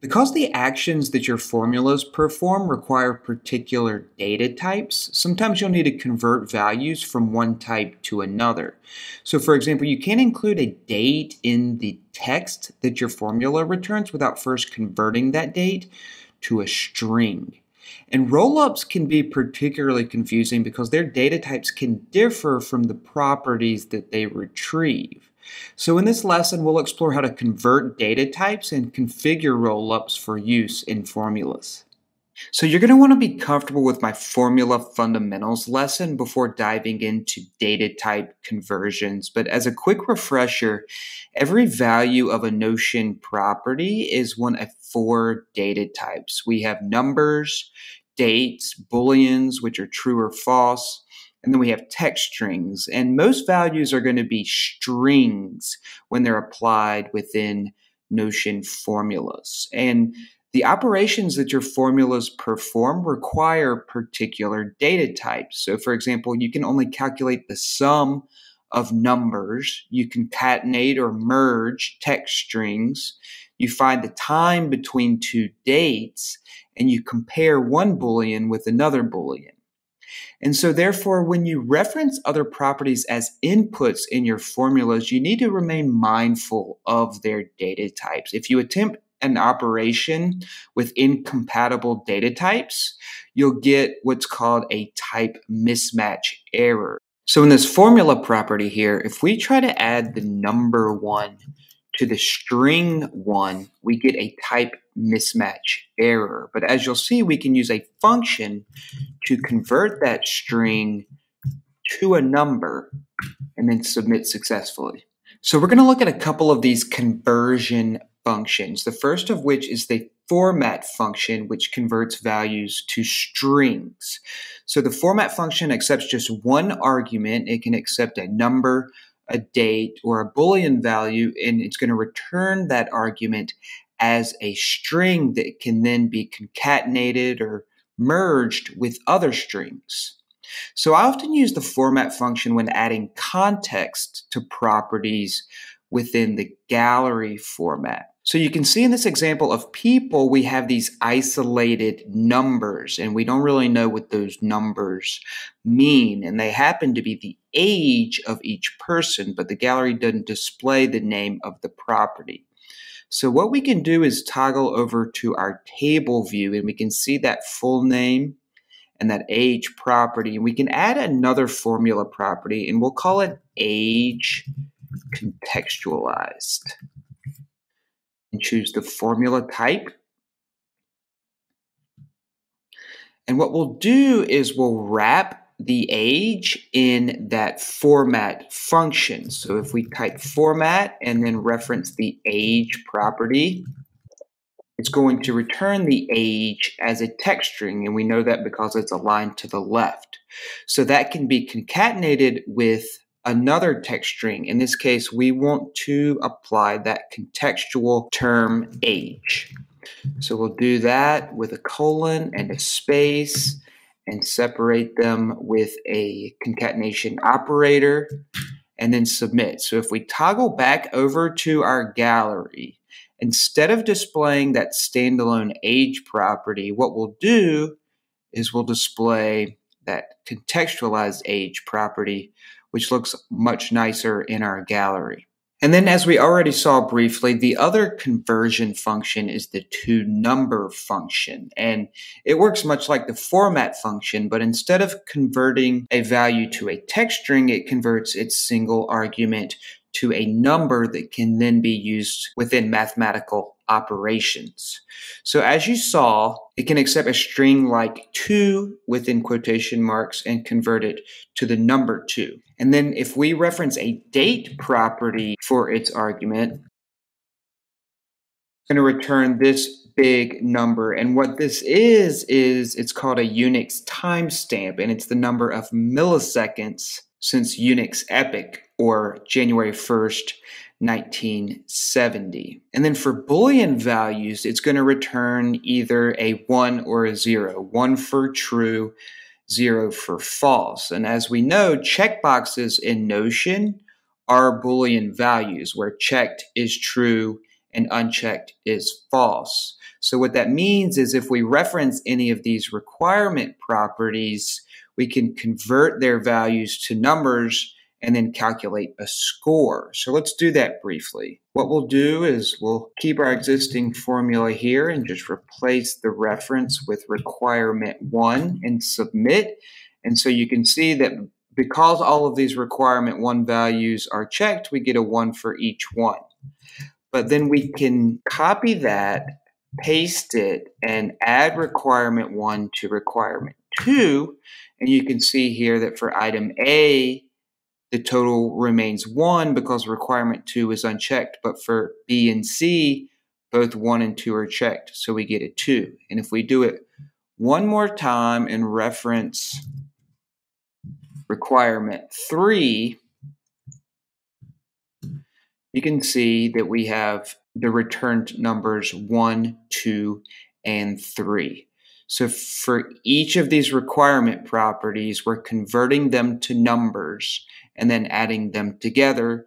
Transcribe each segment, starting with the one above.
Because the actions that your formulas perform require particular data types, sometimes you'll need to convert values from one type to another. So for example, you can't include a date in the text that your formula returns without first converting that date to a string. And rollups can be particularly confusing because their data types can differ from the properties that they retrieve. So in this lesson, we'll explore how to convert data types and configure rollups for use in formulas. So you're going to want to be comfortable with my formula fundamentals lesson before diving into data type conversions. But as a quick refresher, every value of a Notion property is one of four data types. We have numbers, dates, booleans, which are true or false, and then we have text strings. And most values are going to be strings when they're applied within Notion formulas. And the operations that your formulas perform require particular data types. So, for example, you can only calculate the sum of numbers. You concatenate or merge text strings. You find the time between two dates, and you compare one Boolean with another Boolean. And so, therefore, when you reference other properties as inputs in your formulas, you need to remain mindful of their data types. If you attempt an operation with incompatible data types, you'll get what's called a type mismatch error. So in this formula property here, if we try to add the number one to the string one, we get a type mismatch error. But as you'll see, we can use a function to convert that string to a number and then submit successfully. So we're going to look at a couple of these conversion functions. The first of which is the format function, which converts values to strings. So the format function accepts just one argument. It can accept a number, a date, or a Boolean value, and it's going to return that argument as a string that can then be concatenated or merged with other strings. So I often use the format function when adding context to properties within the gallery format. So you can see in this example of people, we have these isolated numbers, and we don't really know what those numbers mean. And they happen to be the age of each person, but the gallery doesn't display the name of the property. So what we can do is toggle over to our table view, and we can see that full name and that age property. And we can add another formula property, and we'll call it age contextualized and choose the formula type. And what we'll do is we'll wrap the age in that format function. So if we type format and then reference the age property, it's going to return the age as a text string, and we know that because it's aligned to the left. So that can be concatenated with another text string. In this case, we want to apply that contextual term age. So we'll do that with a colon and a space and separate them with a concatenation operator and then submit. So if we toggle back over to our gallery, instead of displaying that standalone age property, what we'll do is we'll display that contextualized age property, which looks much nicer in our gallery. And then as we already saw briefly, the other conversion function is the to number function. And it works much like the format function, but instead of converting a value to a text string, it converts its single argument to a number that can then be used within mathematical operations. So as you saw, it can accept a string like 2 within quotation marks and convert it to the number 2. And then if we reference a date property for its argument, it's going to return this big number. And what this is, is it's called a Unix timestamp, and it's the number of milliseconds since Unix epoch or January 1st, 1970. And then for Boolean values, it's going to return either a 1 or a 0. 1 for true, 0 for false. And as we know, checkboxes in Notion are Boolean values, where checked is true and unchecked is false. So what that means is if we reference any of these requirement properties, we can convert their values to numbers and then calculate a score. So let's do that briefly. What we'll do is we'll keep our existing formula here and just replace the reference with requirement one and submit. And so you can see that because all of these requirement one values are checked, we get a one for each one. But then we can copy that, paste it, and add requirement one to requirement two. And you can see here that for item A, the total remains one because requirement two is unchecked. But for B and C, both one and two are checked. So we get a two. And if we do it one more time and reference requirement three, you can see that we have the returned numbers one, two, and three. So for each of these requirement properties, we're converting them to numbers and then adding them together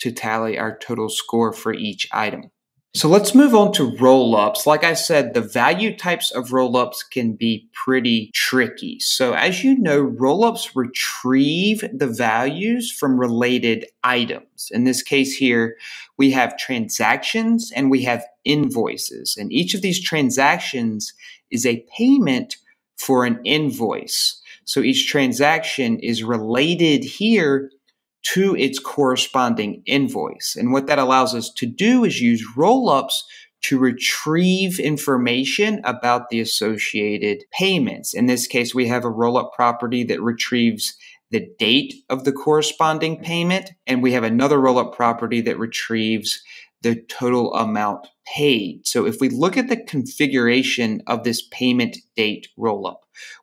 to tally our total score for each item. So let's move on to rollups. Like I said, the value types of rollups can be pretty tricky. So as you know, rollups retrieve the values from related items. In this case here, we have transactions and we have invoices. And each of these transactions is a payment for an invoice. So each transaction is related here to its corresponding invoice. And what that allows us to do is use rollups to retrieve information about the associated payments. In this case, we have a rollup property that retrieves the date of the corresponding payment, and we have another rollup property that retrieves the total amount paid. So if we look at the configuration of this payment date rollup,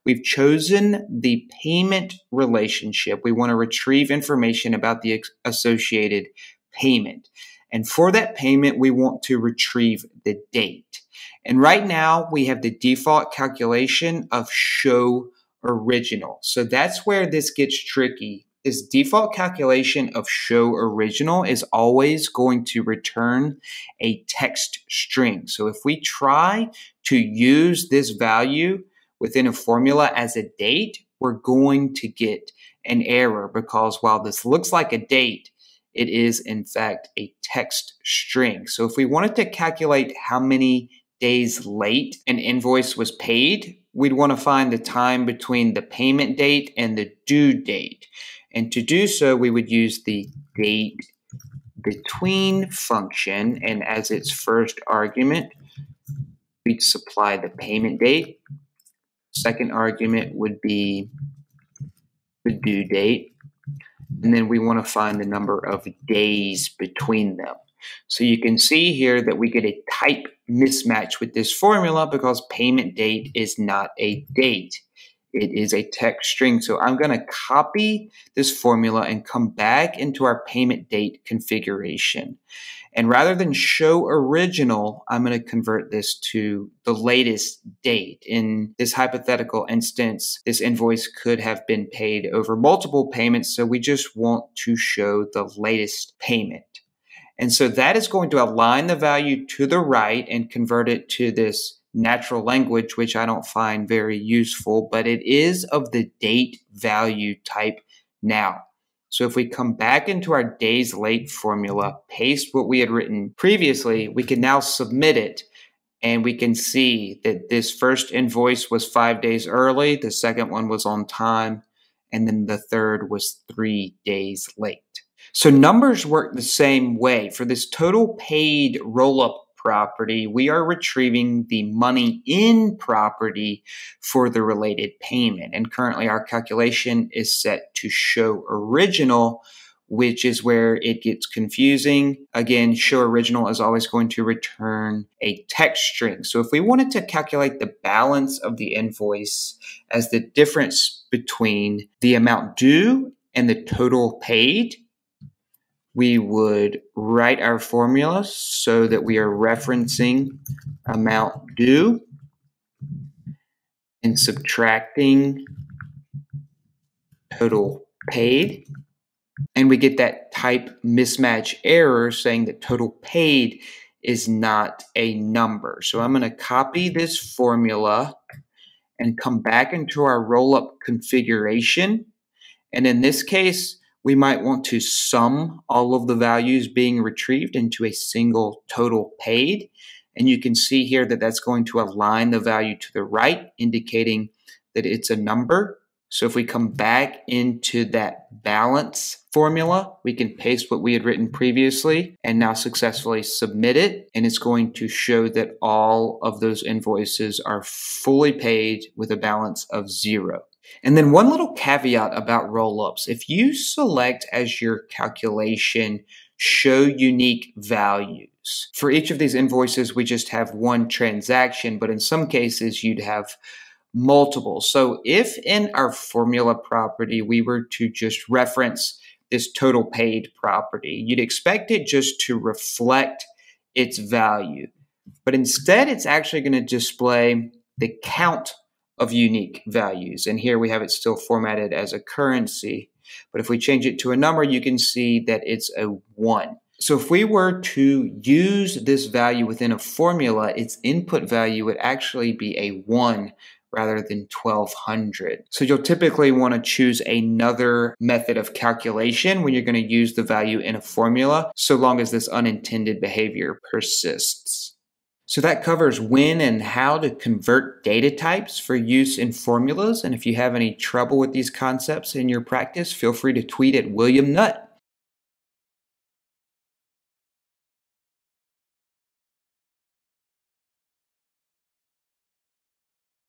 we've chosen the payment relationship. We want to retrieve information about the associated payment. And for that payment, we want to retrieve the date. And right now we have the default calculation of show original. So that's where this gets tricky is default calculation of show original is always going to return a text string. So if we try to use this value within a formula as a date, we're going to get an error because while this looks like a date, it is in fact a text string. So if we wanted to calculate how many days late an invoice was paid, we'd want to find the time between the payment date and the due date. And to do so, we would use the date between function. And as its first argument, we'd supply the payment date. Second argument would be the due date. And then we want to find the number of days between them. So you can see here that we get a type mismatch with this formula because payment date is not a date it is a text string. So I'm going to copy this formula and come back into our payment date configuration. And rather than show original, I'm going to convert this to the latest date. In this hypothetical instance, this invoice could have been paid over multiple payments. So we just want to show the latest payment. And so that is going to align the value to the right and convert it to this natural language, which I don't find very useful, but it is of the date value type now. So if we come back into our days late formula, paste what we had written previously, we can now submit it and we can see that this first invoice was five days early, the second one was on time, and then the third was three days late. So numbers work the same way. For this total paid roll up property, we are retrieving the money in property for the related payment. And currently our calculation is set to show original, which is where it gets confusing. Again, show original is always going to return a text string. So if we wanted to calculate the balance of the invoice as the difference between the amount due and the total paid, we would write our formula so that we are referencing amount due and subtracting total paid. And we get that type mismatch error saying that total paid is not a number. So I'm going to copy this formula and come back into our rollup configuration. And in this case, we might want to sum all of the values being retrieved into a single total paid. And you can see here that that's going to align the value to the right, indicating that it's a number. So if we come back into that balance formula, we can paste what we had written previously and now successfully submit it. And it's going to show that all of those invoices are fully paid with a balance of zero. And then one little caveat about rollups. If you select as your calculation show unique values, for each of these invoices, we just have one transaction, but in some cases, you'd have multiple. So if in our formula property, we were to just reference this total paid property, you'd expect it just to reflect its value. But instead, it's actually going to display the count of unique values. And here we have it still formatted as a currency. But if we change it to a number, you can see that it's a one. So if we were to use this value within a formula, its input value would actually be a one rather than 1200. So you'll typically want to choose another method of calculation when you're going to use the value in a formula, so long as this unintended behavior persists. So that covers when and how to convert data types for use in formulas. And if you have any trouble with these concepts in your practice, feel free to tweet at William Nutt.